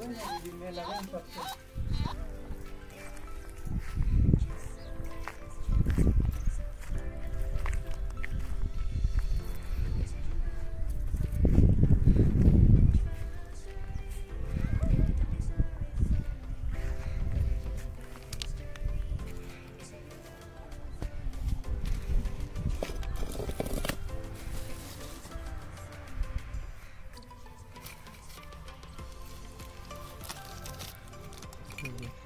la même, la même Absolutely.